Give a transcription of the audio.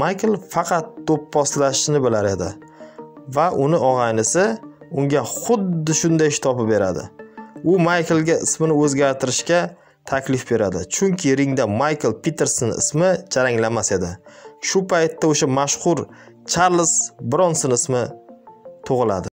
maykl faqat do'pposlashni bilar edi va uni og'aynisi unga xuddi shunday ish topib beradi. U mayklga ismini o'zgartirishga taklif beradi chunki ringda maykl Peterson ismi jaranglamas edi. Shu paytda o'sha mashhur charlz bronson ismi tug'iladi.